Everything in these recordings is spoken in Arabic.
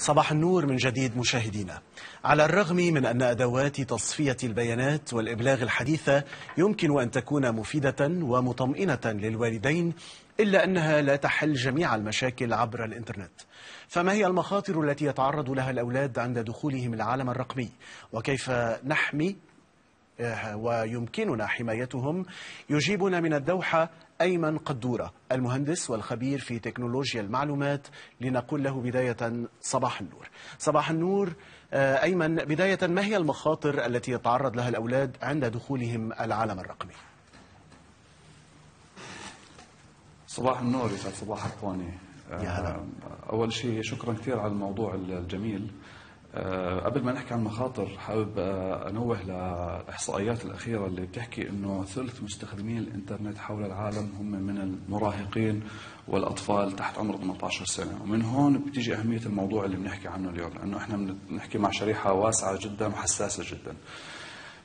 صباح النور من جديد مشاهدينا. على الرغم من أن أدوات تصفية البيانات والإبلاغ الحديثة يمكن أن تكون مفيدة ومطمئنة للوالدين إلا أنها لا تحل جميع المشاكل عبر الإنترنت. فما هي المخاطر التي يتعرض لها الأولاد عند دخولهم العالم الرقمي؟ وكيف نحمي ويمكننا حمايتهم. يجيبنا من الدوحة أيمن قدورة المهندس والخبير في تكنولوجيا المعلومات لنقول له بداية صباح النور. صباح النور أيمن بداية ما هي المخاطر التي يتعرض لها الأولاد عند دخولهم العالم الرقمي؟ صباح النور يسعد صباحك هلا. أول شيء شكرا كثير على الموضوع الجميل. قبل ما نحكي عن المخاطر حابب انوه للاحصائيات الاخيرة اللي بتحكي انه ثلث مستخدمي الانترنت حول العالم هم من المراهقين والاطفال تحت عمر 18 سنة. ومن هون بتيجي أهمية الموضوع اللي بنحكي عنه اليوم لأنه إحنا بنحكي مع شريحة واسعة جدا وحساسة جدا.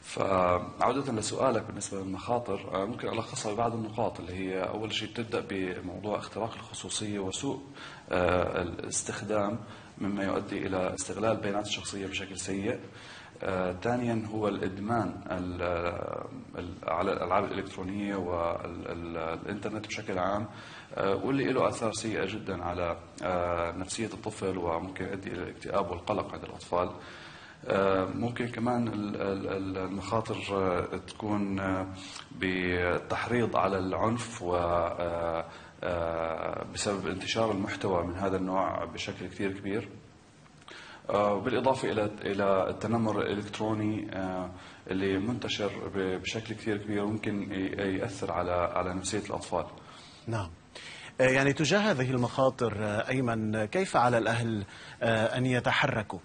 فعودة لسؤالك بالنسبة للمخاطر ممكن ألخصها ببعض النقاط اللي هي أول شيء بتبدأ بموضوع اختراق الخصوصية وسوء الاستخدام مما يؤدي إلى استغلال البيانات الشخصية بشكل سيء. ثانيا هو الإدمان على الألعاب الإلكترونية والإنترنت بشكل عام واللي له آثار سيئة جدا على نفسية الطفل وممكن يؤدي إلى الاكتئاب والقلق عند الأطفال. ممكن كمان المخاطر تكون بالتحريض على العنف و بسبب انتشار المحتوى من هذا النوع بشكل كثير كبير. بالإضافة إلى إلى التنمر الإلكتروني اللي منتشر بشكل كثير كبير ممكن يأثر على على نفسية الأطفال. نعم. يعني تجاه هذه المخاطر أيمن كيف على الأهل أن يتحركوا؟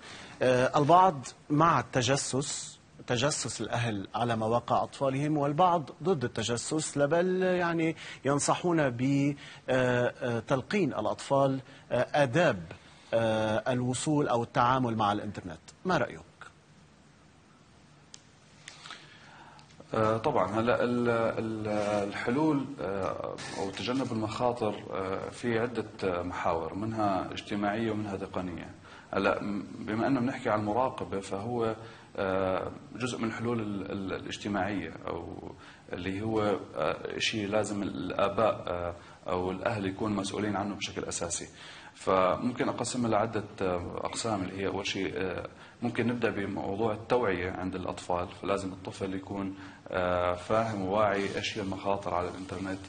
البعض مع التجسس تجسس الأهل على مواقع أطفالهم والبعض ضد التجسس بل يعني ينصحون بتلقين الأطفال آداب الوصول أو التعامل مع الإنترنت. ما رأيك؟ طبعا. هلا الحلول أو تجنب المخاطر في عدة محاور منها اجتماعية ومنها تقنية. هلا بما انه بنحكي عن المراقبه فهو جزء من الحلول الاجتماعية أو اللي هو شيء لازم الآباء أو الأهل يكونوا مسؤولين عنه بشكل أساسي. فممكن اقسمها لعدة أقسام اللي هي أول شيء ممكن نبدأ بموضوع التوعية عند الأطفال. فلازم الطفل يكون فاهم وواعي إيش هي المخاطر على الإنترنت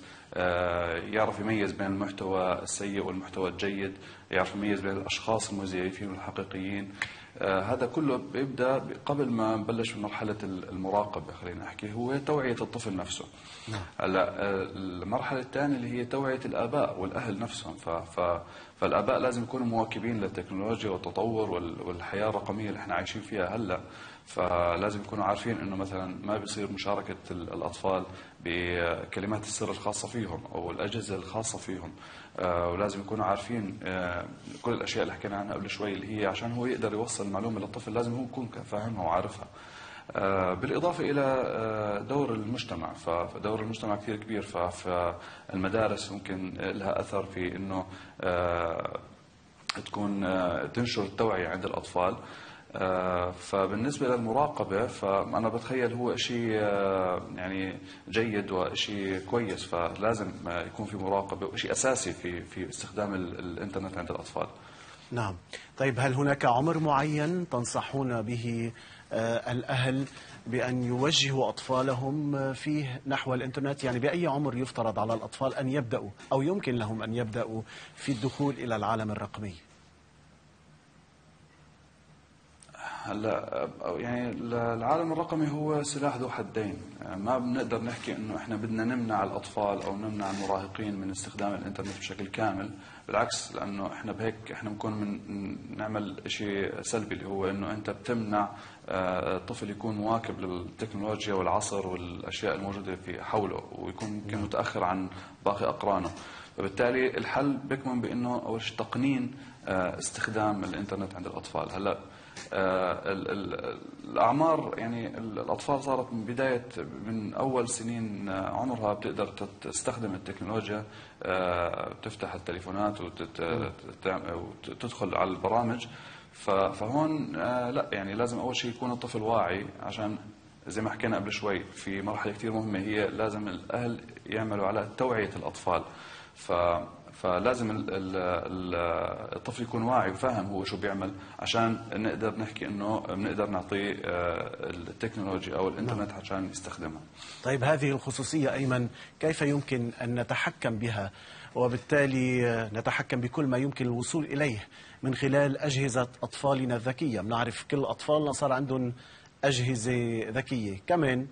يعرف يميز بين المحتوى السيء والمحتوى الجيد يعرف يميز بين الأشخاص المزيفين والحقيقيين. هذا كله بيبدأ قبل ما نبلش بمرحله المراقبة خلينا نحكي هو توعية الطفل نفسه. هلا المرحلة الثانية اللي هي توعية الآباء والأهل نفسهم. ف فالآباء لازم يكونوا مواكبين للتكنولوجيا والتطور والحياة الرقمية اللي إحنا عايشين فيها هلا. فلازم يكونوا عارفين إنه مثلا ما بيصير مشاركة الأطفال بكلمات السر الخاصة فيهم أو الأجهزة الخاصة فيهم. ولازم يكونوا عارفين كل الأشياء اللي حكينا عنها قبل شوي اللي هي عشان هو يقدر يوصل المعلومة للطفل لازم هو يكون فاهمها وعارفها. بالإضافة إلى دور المجتمع. فدور المجتمع كثير كبير فالمدارس ممكن لها أثر في أنه تكون تنشر التوعية عند الأطفال. فبالنسبة للمراقبة فأنا بتخيل هو شيء يعني جيد وشيء كويس فلازم يكون في مراقبة وشيء أساسي في في استخدام الإنترنت عند الأطفال. نعم. طيب هل هناك عمر معين تنصحون به الأهل بأن يوجهوا أطفالهم فيه نحو الإنترنت؟ يعني بأي عمر يفترض على الأطفال أن يبدأوا أو يمكن لهم أن يبدأوا في الدخول إلى العالم الرقمي؟ هلا يعني العالم الرقمي هو سلاح ذو حدين. ما بنقدر نحكي إنه إحنا بدنا نمنع الأطفال أو نمنع المراهقين من استخدام الإنترنت بشكل كامل. بالعكس لأنه إحنا بهيك إحنا بنكون من نعمل شيء سلبي اللي هو إنه أنت بتمنع الطفل يكون مواكب للتكنولوجيا والعصر والأشياء الموجودة في حوله ويكون يمكن متأخر عن باقي أقرانه. فبالتالي الحل بيكمن بإنه أول شيء تقنين آه، استخدام الإنترنت عند الأطفال. هلا آه، الأعمار يعني ال- الأطفال صارت من بداية من أول سنين آه، عمرها بتقدر تستخدم التكنولوجيا آه، بتفتح التليفونات وتدخل على البرامج. فهون آه، لا يعني لازم أول شيء يكون الطفل واعي عشان زي ما حكينا قبل شوي في مرحلة كثير مهمة هي لازم الأهل يعملوا على توعية الأطفال. ف فلازم ال- ال- ال- الطفل يكون واعي وفاهم هو شو بيعمل عشان نقدر نحكي إنه بنقدر نعطيه آه، التكنولوجيا أو الإنترنت عشان يستخدمها. طيب هذه الخصوصية أيمن كيف يمكن أن نتحكم بها؟ وبالتالي آه، نتحكم بكل ما يمكن الوصول إليه من خلال أجهزة أطفالنا الذكية. بنعرف كل أطفالنا صار عندهم أجهزة ذكية. كمان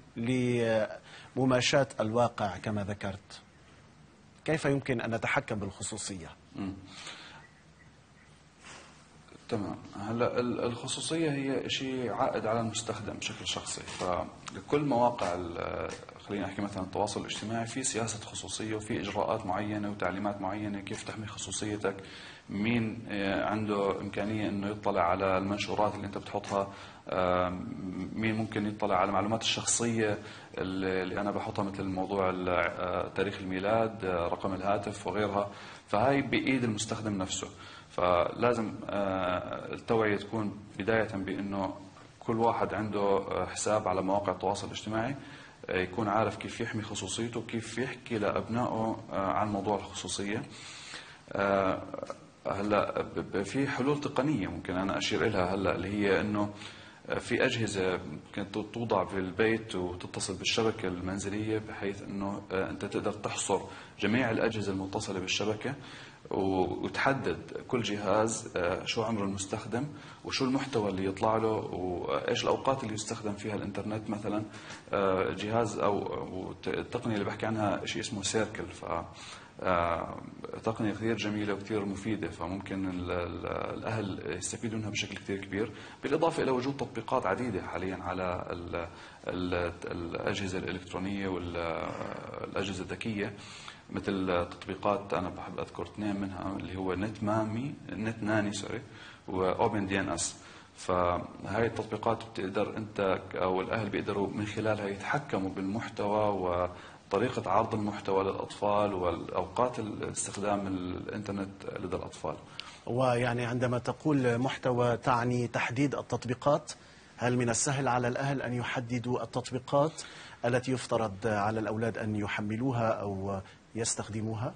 لمماشاة الواقع كما ذكرت. كيف يمكن أن نتحكم بالخصوصية؟ تمام. هلا ال- الخصوصية هي شيء عائد على المستخدم بشكل شخصي. فكل مواقع خلينا نحكي مثلا التواصل الاجتماعي في سياسة خصوصية وفي إجراءات معينة وتعليمات معينة كيف تحمي خصوصيتك مين آه، عنده إمكانية إنه يطلع على المنشورات اللي أنت بتحطها. مين ممكن يطلع على المعلومات الشخصية اللي أنا بحطها مثل موضوع آه، تاريخ الميلاد آه، رقم الهاتف وغيرها. فهاي بإيد المستخدم نفسه. فلازم آه، التوعية تكون بداية بأنه كل واحد عنده آه، حساب على مواقع التواصل الاجتماعي آه، يكون عارف كيف يحمي خصوصيته كيف يحكي لأبنائه آه، عن موضوع الخصوصية. آه، هلأ في حلول تقنية ممكن أنا أشير لها هلأ اللي هي آه، في أجهزة ممكن توضع في البيت وتتصل بالشبكة المنزلية بحيث أنه آه، أنت تقدر تحصر جميع الأجهزة المتصلة بالشبكة وتحدد كل جهاز آه، شو عمر المستخدم وشو المحتوى اللي يطلع له وإيش الأوقات اللي يستخدم فيها الإنترنت مثلا آه، جهاز أو التقنية اللي بحكي عنها شيء اسمه سيركل. ف تقنية كثير جميلة وكثير مفيدة فممكن ال- ال- الأهل يستفيدوا منها بشكل كثير كبير بالإضافة إلى وجود تطبيقات عديدة حاليا على ال- ال- الأجهزة الإلكترونية والأجهزة الذكية مثل تطبيقات أنا بحب أذكر اثنين منها اللي هو Net Mommy Net Nanny sorry و OpenDNS فهاي التطبيقات بتقدر أنت أو الأهل بيقدروا من خلالها يتحكموا بالمحتوى وطريقة عرض المحتوى للأطفال والأوقات استخدام الإنترنت لدى الأطفال ويعني عندما تقول محتوى تعني تحديد التطبيقات هل من السهل على الأهل أن يحددوا التطبيقات التي يفترض على الأولاد أن يحملوها أو يستخدموها؟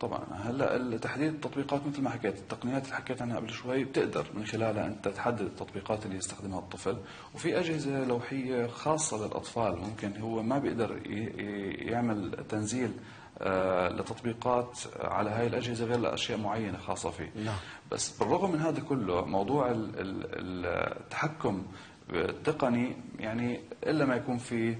طبعا. هلا تحديد التطبيقات مثل ما حكيت التقنيات اللي حكيت عنها قبل شوي بتقدر من خلالها أنت تحدد التطبيقات اللي يستخدمها الطفل. وفي أجهزة لوحية خاصة للأطفال ممكن هو ما بيقدر يعمل تنزيل آه، لتطبيقات على هاي الأجهزة غير لأشياء معينة خاصة فيه. نعم. بس بالرغم من هذا كله موضوع ال- ال- التحكم التقني يعني إلا ما يكون في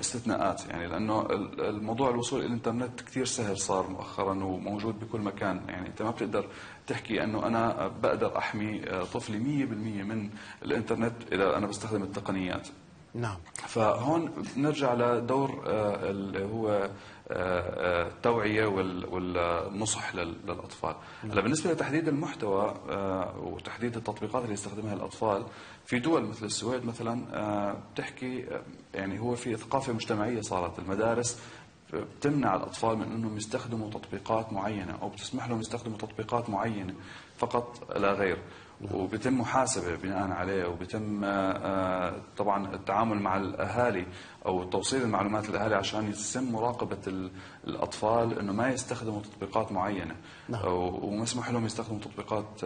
استثناءات. يعني لأنه ال- الموضوع الوصول إلى الإنترنت كثير سهل صار مؤخرا وموجود بكل مكان. يعني أنت ما بتقدر تحكي إنه أنا بقدر أحمي آه، طفلي 100% من الإنترنت إذا أنا بستخدم التقنيات. نعم. فهون بنرجع لدور آه، اللي هو آه، آه، التوعية وال- والنصح لل- للأطفال. هلا بالنسبة لتحديد المحتوى وتحديد التطبيقات اللي يستخدمها الأطفال في دول مثل السويد مثلا بتحكي يعني هو في ثقافة مجتمعية صارت. المدارس بتمنع الأطفال من أنهم يستخدموا تطبيقات معينة أو بتسمح لهم يستخدموا تطبيقات معينة فقط لا غير. وبيتم محاسبة بناء عليه وبيتم آه، آه، طبعا التعامل مع الأهالي أو توصيل المعلومات للأهالي عشان يتم مراقبة ال- الأطفال أنه ما يستخدموا تطبيقات معينة نعم. ومسموح لهم يستخدموا تطبيقات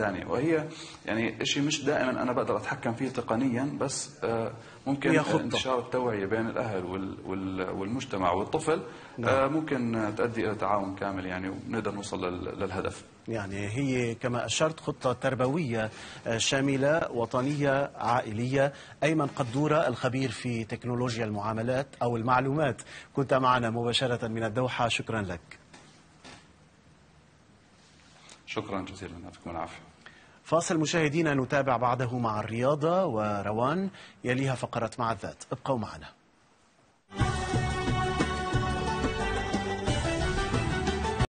آه، ثانية وهي يعني شيء مش دائما أنا بقدر أتحكم فيه تقنيا بس آه، ممكن. انتشار التوعية بين الأهل وال- وال- والمجتمع والطفل آه، ممكن آه، تؤدي إلى تعاون كامل يعني ونقدر نوصل لل- للهدف. يعني هي كما أشرت خطة تربوية آه، شاملة وطنية عائلية أيمن قدورة الخبير في تكنولوجيا المعاملات أو المعلومات. كنت معنا مباشرة من الدوحة. شكرا لك. شكرا جزيلا يعطيكم العافية. فاصل مشاهدينا نتابع بعده مع الرياضة وروان يليها فقرة مع الذات ابقوا معنا.